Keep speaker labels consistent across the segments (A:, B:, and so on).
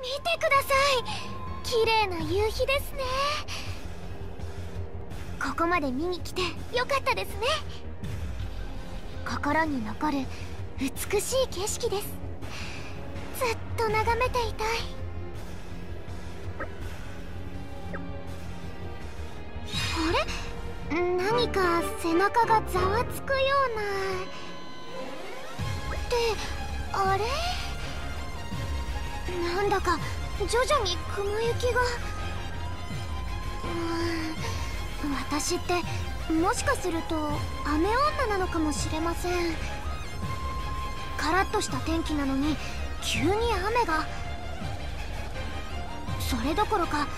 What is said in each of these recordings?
A: 見てください。綺麗な夕日ですね。ここまで見に来てよかったですね。心に残る美しい景色です。ずっと眺めていたい。あれ？何か背中がざわつくような。ってあれ？なんだか徐々に雲行きが。うん私ってもしかすると雨女なのかもしれません。カラッとした天気なのに急に雨が。それどころか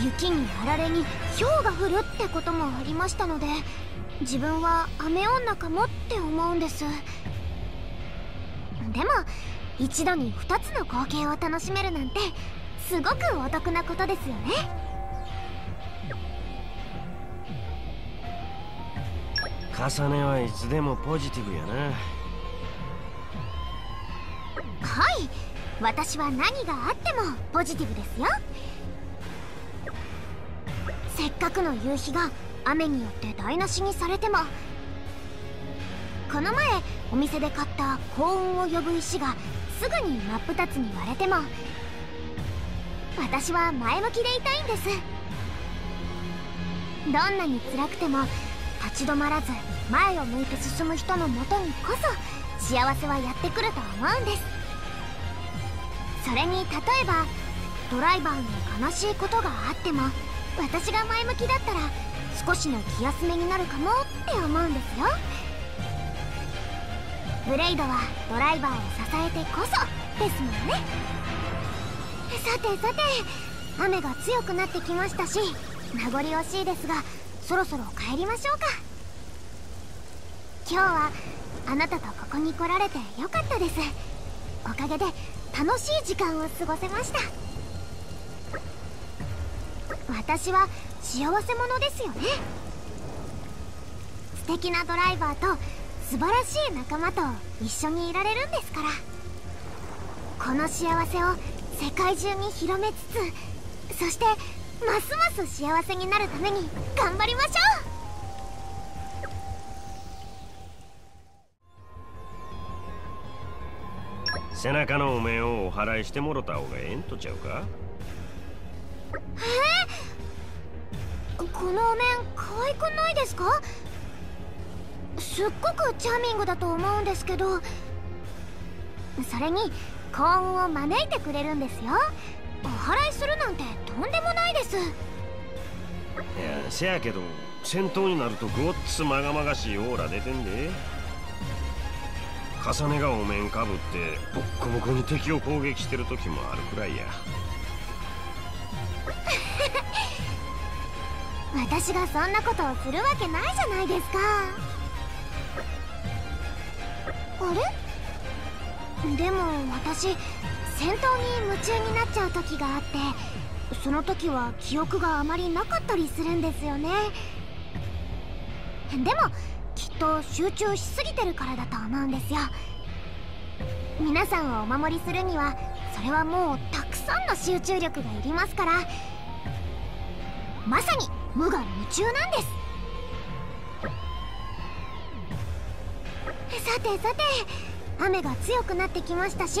A: 雪にあられに氷が降るってこともありましたので自分は雨女かもって思うんです。でも一度に2つの光景を楽しめるなんてすごくお得なことですよね。
B: 重ねはいつでもポジティブやな。
A: はい。私は何があってもポジティブですよ。せっかくの夕日が雨によって台無しにされてもこの前お店で買った幸運を呼ぶ石がすぐに真っ二つに割れても私は前向きでいたいんです。どんなに辛くても立ち止まらず前を向いて進む人のもとにこそ幸せはやってくると思うんです。それに例えばドライバーに悲しいことがあっても私が前向きだったら少しの気休めになるかもって思うんですよ。ブレイドはドライバーを支えてこそですもんね。さてさて雨が強くなってきましたし名残惜しいですがそろそろ帰りましょうか。今日はあなたとここに来られてよかったです。おかげで楽しい時間を過ごせました。私は幸せ者ですよね。素敵なドライバーと素晴らしい仲間と一緒にいられるんですから。この幸せを世界中に広めつつそしてますます幸せになるために頑張りましょ
B: う。背中のお面をお祓いしてもろた方がええんとちゃうか？
A: えー、このお面可愛くないですか？すっごくチャーミングだと思うんですけどそれに幸運を招いてくれるんですよ。お祓いするなんてとんでもないです。いや
B: せやけど戦闘になるとごっつまがまがしいオーラ出てんで。重ねがお面かぶってボッコボコに敵を攻撃してる時もあるくらいや。
A: 私がそんなことをするわけないじゃないですかあれ？でも私戦闘に夢中になっちゃう時があってその時は記憶があまりなかったりするんですよね。でもきっと集中しすぎてるからだと思うんですよ。皆さんをお守りするにはそれはもうたくさんの集中力がいりますから。まさに無我夢中なんです。さてさて雨が強くなってきましたし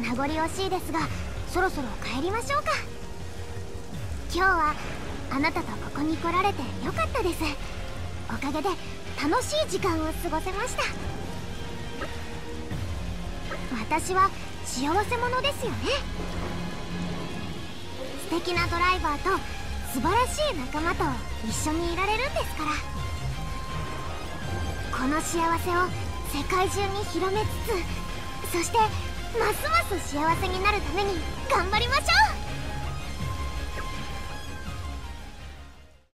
A: 名残惜しいですがそろそろ帰りましょうか。今日はあなたとここに来られてよかったです。おかげで楽しい時間を過ごせました。私は幸せ者ですよね。素敵なドライバーと素晴らしい仲間と一緒にいられるんですから。この幸せを世界中に広めつつそしてますます幸せになるために頑張りましょう。